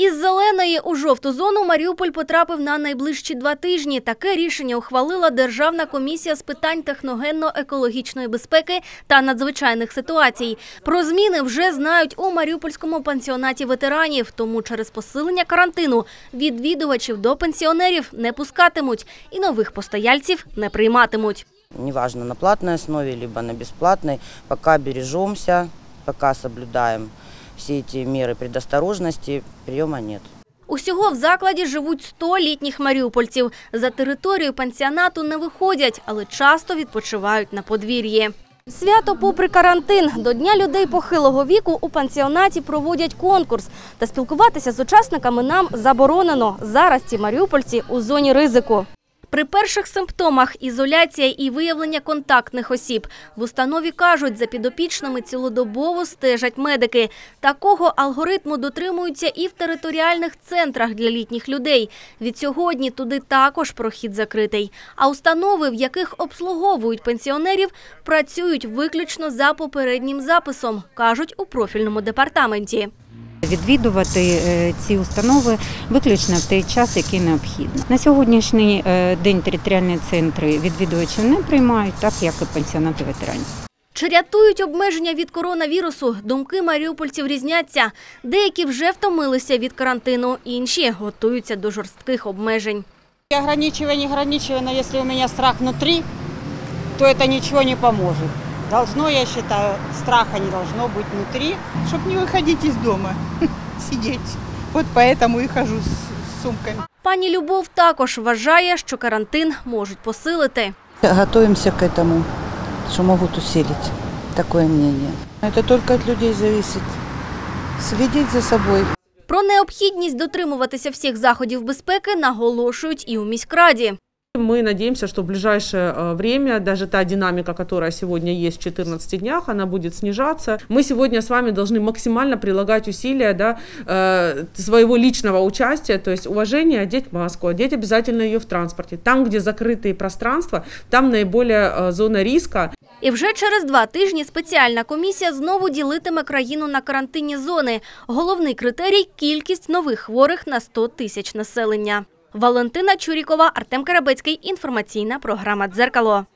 Із зеленої у жовту зону Маріуполь потрапив на найближчі два тижні. Таке рішення ухвалила Державна комісія з питань техногенно-екологічної безпеки та надзвичайних ситуацій. Про зміни вже знають у Маріупольському пансіонаті ветеранів. Тому через посилення карантину відвідувачів до пенсіонерів не пускатимуть і нових постояльців не прийматимуть. неважно на платной основе, либо на бесплатной, пока бережемся, пока соблюдаем все эти меры предосторожности, приема нет. Усього в закладі живуть 100 літніх маріупольців. За територію пансіонату не виходять, але часто відпочивають на подвір'ї. Свято попри карантин. До Дня людей похилого віку у пансіонаті проводять конкурс. Та спілкуватися з учасниками нам заборонено. Зараз ці маріупольці у зоні ризику. При перших симптомах ізоляція і виявлення контактних осіб в установі кажуть, за підопічними цілодобово стежать медики. Такого алгоритму дотримуються і в територіальних центрах для літніх людей. Від сьогодні туди також прохід закритий. А установи, в яких обслуговують пенсіонерів, працюють виключно за попереднім записом, кажуть у профільному департаменті. Відвідувати е, ці установи виключно в той час, який необхідно. На сьогоднішній е, день територіальні центри відвідувачів не приймають, так як і пансіонати ветеранів. Чи рятують обмеження від коронавірусу? Думки маріупольців різняться. Деякі вже втомилися від карантину, інші готуються до жорстких обмежень. Ограничивая, не ограничивая, но у меня страх внутри, то это ничего не поможет. Должно, я считаю, страха не должно быть внутри. чтобы не выходить из дома, сидеть. Вот поэтому и хожу с, с сумками. Пані Любов також вважає, що карантин можуть посилити. Готовимся к этому, что могут усилить. Такое мнение. Это только от людей зависит. Следить за собой. Про необхідність дотримуватися всіх заходів безпеки наголошують і у міськраді. Мы надеемся, что в ближайшее э, время даже та динамика, которая сегодня есть в 14 днях, она будет снижаться. Мы сегодня с вами должны максимально прилагать усилия да, э, своего личного участия, то есть уважение, одеть маску, одеть обязательно ее в транспорте. Там, где закрытые пространства, там наиболее э, зона риска. І вже через два тижні спеціальна комісія знову ділитиме країну на карантинні зони. Головний критерій – кількість нових хворих на 100 тисяч населення. Валентина Чурікова, Артем Карабецький. Інформаційна програма «Дзеркало».